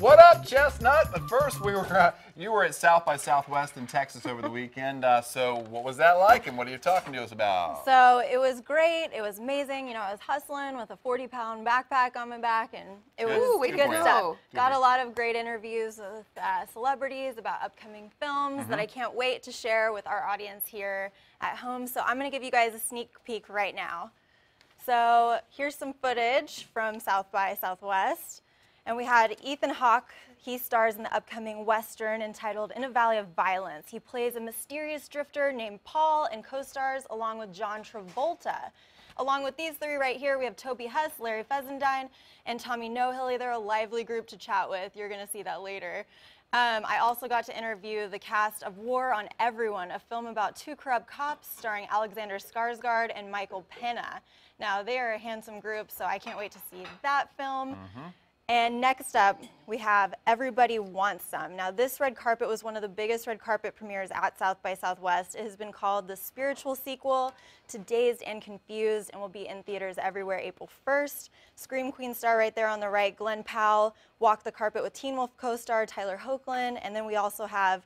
What up, Chesnutt? But first, we were uh, you were at South by Southwest in Texas over the weekend. Uh, so, what was that like, and what are you talking to us about? So it was great. It was amazing. You know, I was hustling with a 40-pound backpack on my back, and it Good. was Ooh, way to good stuff. Good Got for a lot of great interviews with uh, celebrities about upcoming films Mm-hmm. that I can't wait to share with our audience here at home. So I'm going to give you guys a sneak peek right now. So here's some footage from South by Southwest. And we had Ethan Hawke. He stars in the upcoming Western entitled In a Valley of Violence. He plays a mysterious drifter named Paul and co stars along with John Travolta. Along with these three right here, we have Toby Huss, Larry Fessenden, and Tommy Nohilly. They're a lively group to chat with. You're going to see that later. Um, I also got to interview the cast of War on Everyone, a film about two corrupt cops starring Alexander Skarsgård and Michael Pena. Now, they are a handsome group, so I can't wait to see that film. And next up, we have Everybody Wants Some. Now, this red carpet was one of the biggest red carpet premieres at South by Southwest. It has been called the spiritual sequel to Dazed and Confused and will be in theaters everywhere April 1st. Scream Queen star right there on the right, Glen Powell, walked the carpet with Teen Wolf co star Tyler Hoechlin. And then we also have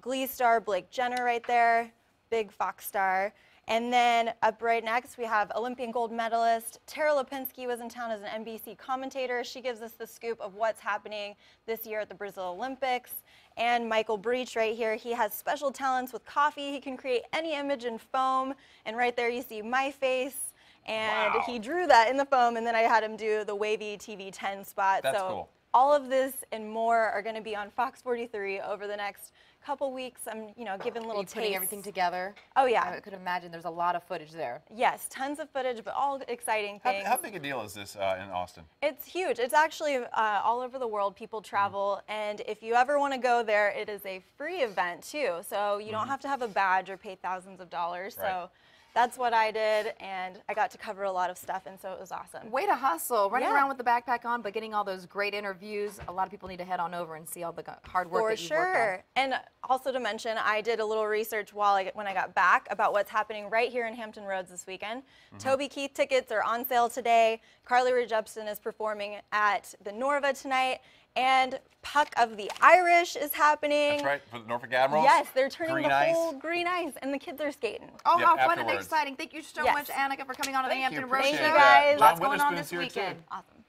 Glee star Blake Jenner right there, big Fox star. And then up right next, we have Olympian gold medalist Tara Lipinski was in town as an NBC commentator. She gives us the scoop of what's happening this year at the Brazil Olympics. And Michael Breach right here, he has special talents with coffee. He can create any image in foam. And right there, you see my face. And Wow. he drew that in the foam, and then I had him do the wavy TV 10 spot. That's so cool. All of this and more are going to be on Fox 43 over the next couple weeks. I'm, you know, giving Are little you putting everything together? Oh yeah. I could imagine there's a lot of footage there. Yes, tons of footage, but all exciting things. how big a deal is this uh, in Austin? It's huge. It's actually uh, all over the world. People travel, and if you ever want to go there, it is a free event too. So you don't have to have a badge or pay thousands of dollars. Right. So that's what I did, and I got to cover a lot of stuff, and so it was awesome. Way to hustle, running Yeah. around with the backpack on, but getting all those great interviews. A lot of people need to head on over and see all the hard work For that you've on. sure. And also to mention, I did a little research while I, when I got back about what's happening right here in Hampton Roads this weekend. Mm-hmm. Toby Keith tickets are on sale today. Carly Rae Jepsen is performing at the Norva tonight. And Puck of the Irish is happening. That's right, for the Norfolk Admirals? Yes, they're turning Green the ice. whole green ice, and the kids are skating. Oh, Yep, how fun and afterwards. exciting. Thank you so Yes. much, Annaka, for coming on to the Thank you, Hampton Road appreciate Show. it. guys. Lots going on this here, too. weekend. Awesome.